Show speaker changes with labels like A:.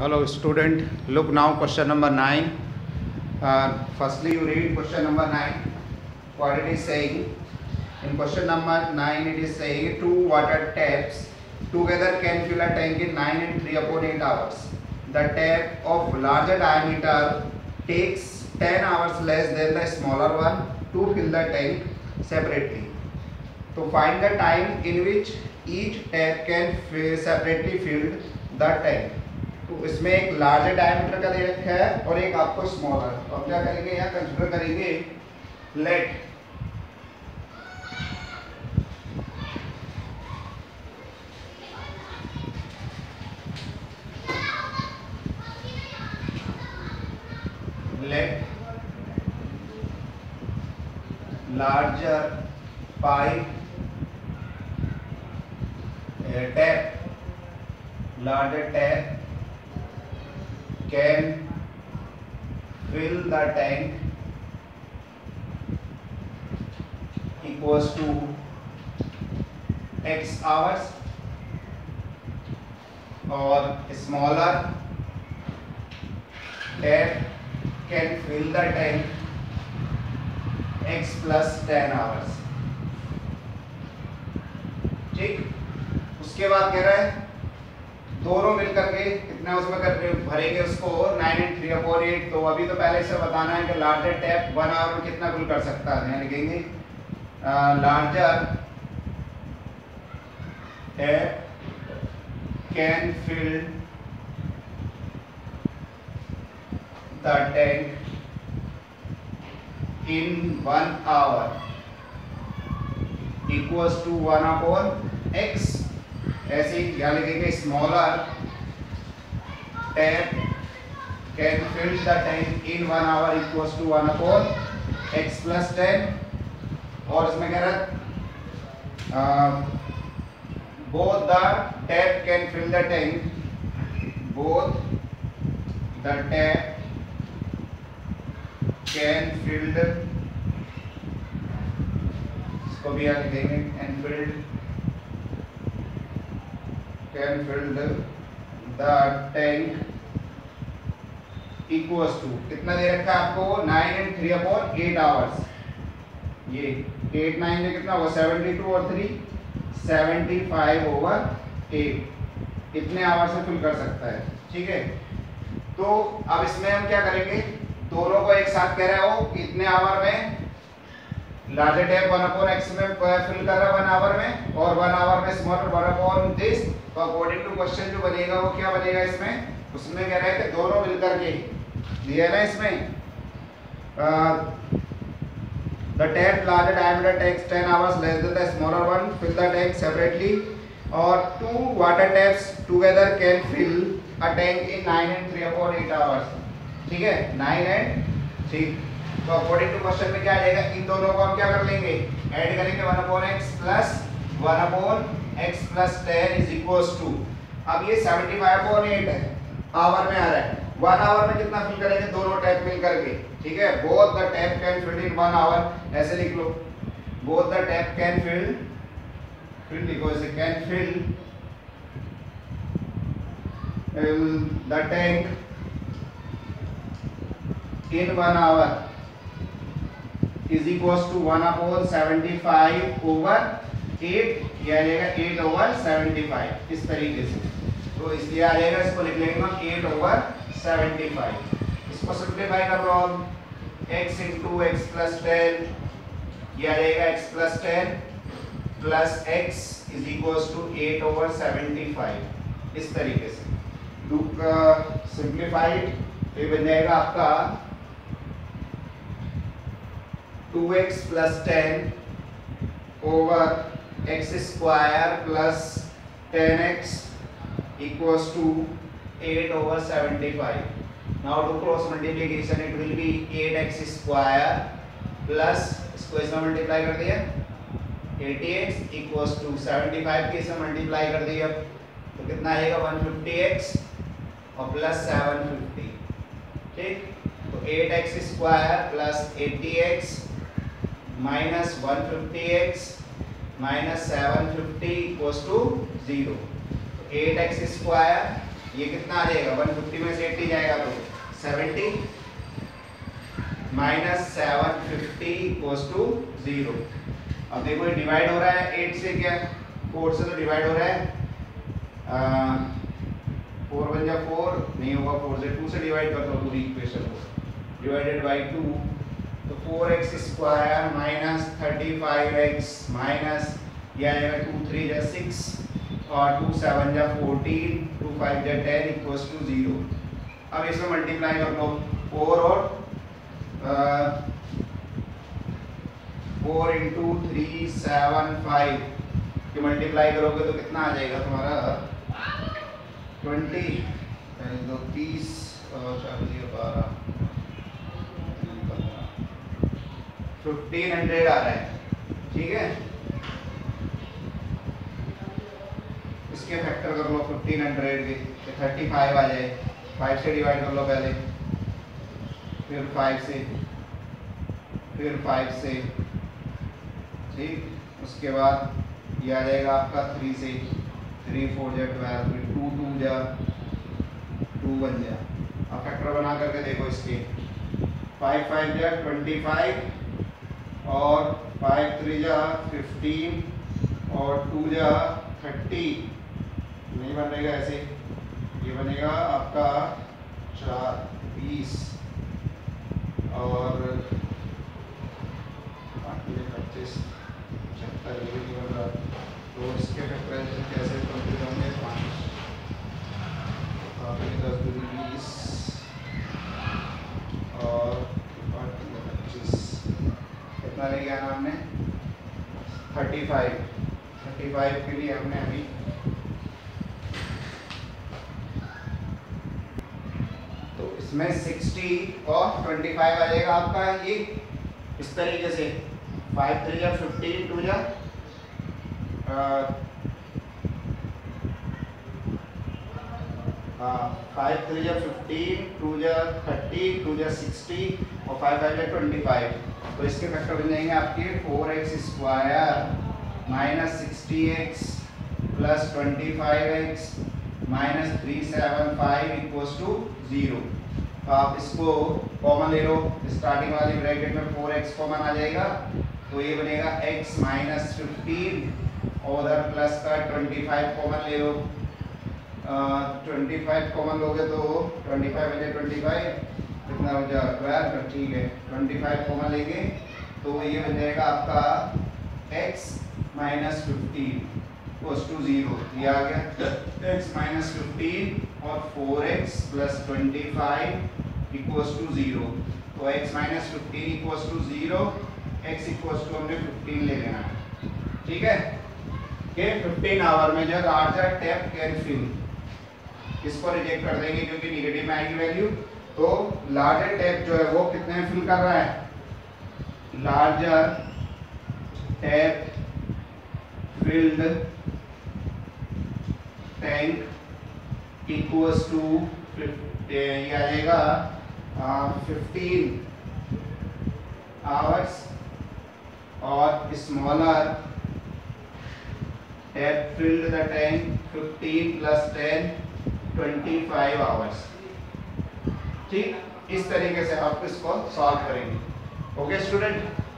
A: Hello student, look now question number 9. Uh, firstly you read question number 9. What it is saying? In question number 9 it is saying 2 water taps together can fill a tank in 9 and 3/8 hours. The tap of larger diameter takes 10 hours less than the smaller one to fill the tank separately. To find the time in which each tap can separately fill the tank. तो इसमें एक larger diameter का दे रखा है और एक आपको smaller तो अब क्या करेंगे यहाँ कंसिडर करेंगे let larger pipe tap larger tap can fill the tank equals to x hours or smaller that can fill the tank x plus 10 hours ठीक उसके बाद कह रहा है दोनों मिलकर के कितना उसमें कर भरेंगे उसको nine and three four eight तो अभी तो पहले से बताना है कि लार्जर टैप वन आवर में कितना कुल कर सकता है ध्यान लिखेंगे larger tap can fill the tank in one hour equals to one upon x ऐसे ही यहाँ लिखेंगे smaller tap can fill the tank in one hour equals to one upon x plus ten और इसमें कह रहा both the tap can fill the tank both the tap can filled इसको भी यहाँ लिखेंगे and filled can fill the tank equals to कितना दे रखा है आपको nine and three upon eight hours ये एट नाइन में कितना होगा सेवेंटी टू और three seventy five over eight इतने आवर्स में फिल कर सकता है ठीक है तो अब इसमें हम क्या करेंगे दोनों को एक साथ कह रहे हो कि इतने आवर में larger tap one upon x में फिल कर रहा है वन आवर में और वन आवर में स्मॉलर वन अपॉन दिस तो अकॉर्डिंग टू क्वेश्चन जो बनेगा वो क्या बनेगा इसमें उसमें कह रहे कि दोनों मिलकर के दिया है ना इसमें the tap larger diameter takes ten hours less than the smaller one fill the tank separately और two water taps together can fill a tank in nine and three upon eight hours ठीक है nine and three तो according to question में क्या आ जाएगा इन दोनों को हम क्या कर लेंगे ऐड करेंगे 1 upon x plus one upon x plus ten is equal to अब ये 75 फाइव अपॉन है आवर में आ रहा है वन आवर में कितना फिल करेंगे दोनों टैप मिल करके ठीक है both the tap can filled in one hour ऐसे लिख लो both the tap can filled filled लिखो ऐसे can fill the tank in one hour is equal to one upon seventy five over eight यह आ जाएगा एट ओवर सेवेंटी फाइव इस तरीके से तो इसलिए आ जाएगा इसको लिख लेंगे हम एट ओवर सेवेंटी फाइव इसको सिंप्लीफाई कर लो हम x into x plus ten यह आ जाएगा x plus ten plus x is equal to eight over seventy five इस तरीके से सिंप्लीफाइड uh, तो ये बन जाएगा आपका two x plus ten over x square plus ten x equals to 8 over 75. Now to cross multiplication it will be 8x square plus इसको इसमें multiply कर दिया 88 equals to 75 के इसमें multiply कर दिया तो कितना आएगा 150x और plus 750 ठीक तो 8x square plus 80x minus one fifty x minus seven fifty equals to zero eight x square ये कितना आ जाएगा वन फिफ्टी में से एट्टी जाएगा तो seventy minus seven fifty equals to zero अब देखो ये डिवाइड हो रहा है एट से क्या फोर से तो डिवाइड हो रहा है फोर बन जा फोर नहीं होगा फोर से टू से डिवाइड करता हूँ पूरी इक्वेशन को डिवाइडेड बाई टू तो 4x square minus 35x five x minus यह आएगा टू थ्री जा 6 और 2 7 जा 14 2 5 जा 10 इक्वल्स टू ज़ीरो अब इसमें मल्टीप्लाई कर लो 4 और आ, 4 इंटू 3 7 5 की मल्टीप्लाई करोगे तो कितना आ जाएगा तुम्हारा 20 यानी तो 30 और 40 12 फिफ्टीन हंड्रेड आ रहा है ठीक है इसके फैक्टर कर लो फिफ्टीन हंड्रेड के तो थर्टी फाइव आ जाए फाइव से डिवाइड कर लो पहले फिर फाइव से फिर फाइव से ठीक उसके बाद ये आ जाएगा आपका थ्री से थ्री फोर जा ट्वेल्व फिर टू टू जा टू वन जा अब फैक्टर बना करके देखो इसके फाइव फाइव जा ट्वेंटी फाइव और फाइव थ्री जा फिफ्टीन और टू जा थर्टी नहीं बनेगा ऐसे ये बनेगा आपका चार बीस और पच्चीस पचहत्तर ये भी नहीं बन रहा निकाले क्या नाम ने थर्टी फाइव थर्टी फाइव के लिए हमने अभी तो इसमें सिक्सटी और ट्वेंटी फाइव आ जाएगा आपका ये इस तरीके से फाइव थ्री तो या फिफ्टीन टू तो या फाइव थ्री जब फिफ्टीन टू जब थर्टी टू जब सिक्सटी और फाइव फाइव जब ट्वेंटी फाइव तो इसके फैक्टर बन जाएंगे आपके four x square minus sixty x plus twenty five x minus three seven five equals to zero तो आप इसको कॉमन ले लो स्टार्टिंग वाली ब्रैकेट में फोर एक्स कॉमन आ जाएगा तो ये बनेगा एक्स माइनस फिफ्टीन और उधर प्लस का ट्वेंटी फाइव कॉमन ले लो ट्वेंटी फाइव कॉमन लोगे तो ट्वेंटी फाइव बजे ट्वेंटी फाइव कितना हो जाएगा ट्वेल्व ठीक है ट्वेंटी फाइव कॉमन लेंगे तो ये बन जाएगा आपका एक्स माइनस फिफ्टीन कोस टू जीरो ये आ गया x माइनस फिफ्टीन और four x plus twenty five equals to zero तो x minus fifteen equals to zero x equals to हमने फिफ्टीन ले लेना है ठीक है के 15 आवर में जब आर्चर टैप कैरी फिल किसको रिजेक्ट कर देंगे क्योंकि निगेटिव में आएगी वैल्यू तो लार्जर टैप जो है वो कितने में फिल कर रहा है larger tap filled tank equals to ये आ जाएगा फिफ्टीन आवर्स और smaller tap filled the tank fifteen plus ten 25 hours ठीक इस तरीके से आप इसको सॉल्व करेंगे ओके स्टूडेंट